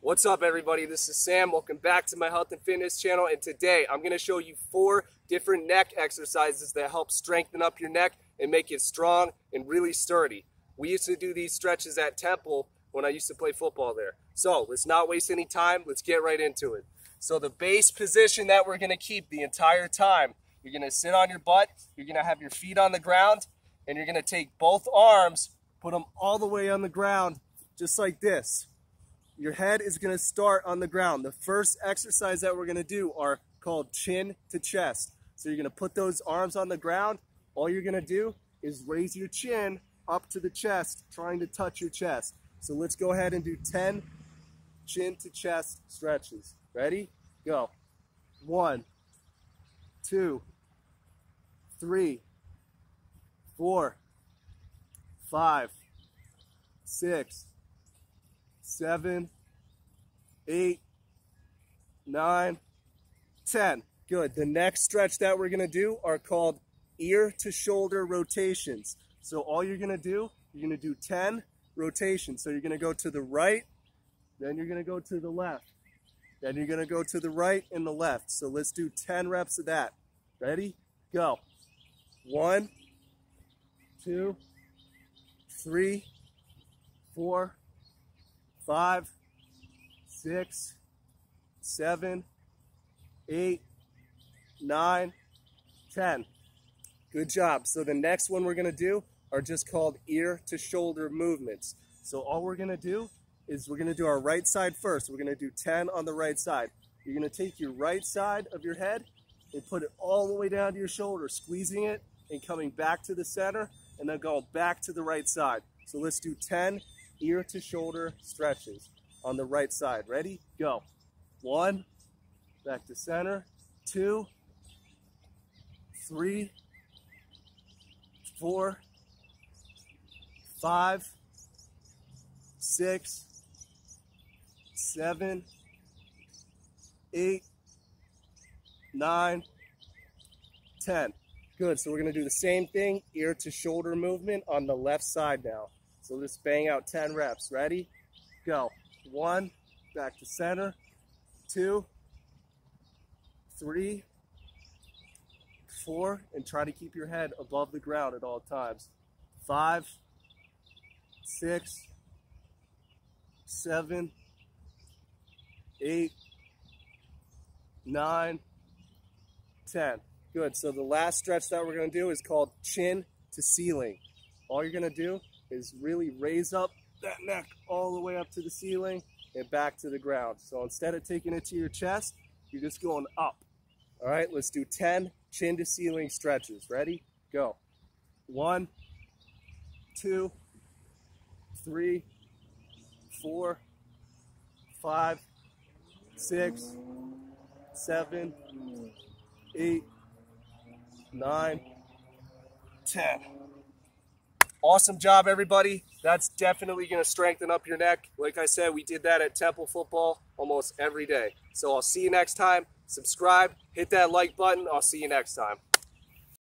What's up everybody? This is Sam. Welcome back to my health and fitness channel and today I'm going to show you four different neck exercises that help strengthen up your neck and make it strong and really sturdy. We used to do these stretches at Temple when I used to play football there. So let's not waste any time. Let's get right into it. So the base position that we're going to keep the entire time, you're going to sit on your butt, you're going to have your feet on the ground, and you're going to take both arms, put them all the way on the ground, just like this. Your head is going to start on the ground. The first exercise that we're going to do are called chin to chest. So you're going to put those arms on the ground. All you're going to do is raise your chin up to the chest, trying to touch your chest. So let's go ahead and do 10 chin to chest stretches. Ready? Go. One, two, three, four, five, six, seven, eight, nine, ten. Good. The next stretch that we're going to do are called ear to shoulder rotations. So all you're going to do, you're going to do 10 rotations. So you're going to go to the right, then you're going to go to the left. Then you're going to go to the right and the left. So let's do 10 reps of that. Ready? Go. One, two, three, four, five, six, seven, eight, nine, ten. Good job. So the next one we're to do are just called ear to shoulder movements. So all we're to do is we're to do our right side first. We're to do 10 on the right side. You're to take your right side of your head and put it all the way down to your shoulder, squeezing it and coming back to the center and then going back to the right side. So let's do 10 ear to shoulder stretches on the right side. Ready? Go. One, back to center, two, three, four, five, six, seven, eight, nine, ten. Good, so we're gonna do the same thing, ear to shoulder movement on the left side now. So let's bang out 10 reps. Ready? Go. One, back to center, two, three, four, and try to keep your head above the ground at all times. Five, six, seven, eight, nine, ten. Good. So the last stretch that we're going to do is called chin to ceiling. All you're going to do is really raise up that neck all the way up to the ceiling and back to the ground. So instead of taking it to your chest, you're just going up. All right, let's do 10 chin to ceiling stretches. Ready? Go. One, two, three, four, five, six, seven, eight, nine, ten. Awesome job, everybody. That's definitely going to strengthen up your neck. Like I said, we did that at Temple Football almost every day. So I'll see you next time. Subscribe, hit that like button. I'll see you next time.